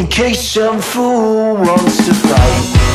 in case some fool wants to fight.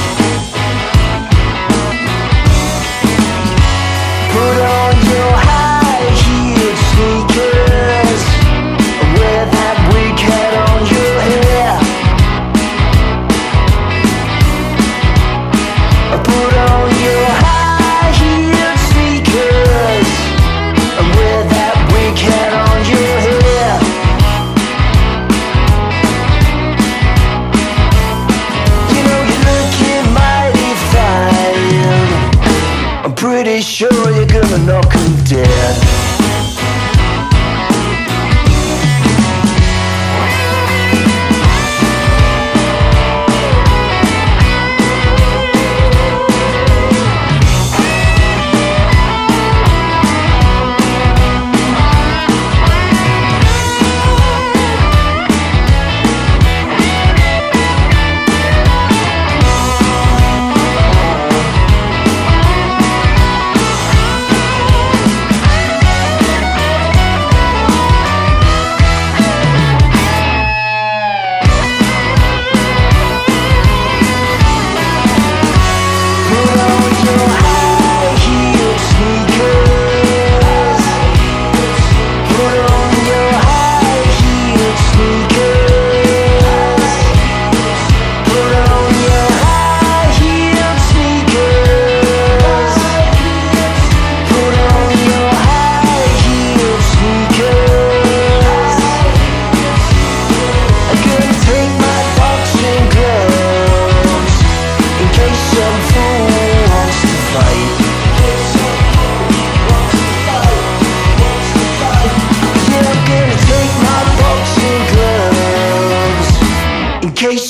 pretty sure you're gonna knock him dead.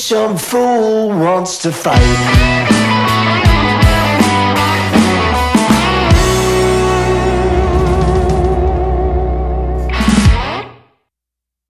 some fool wants to fight.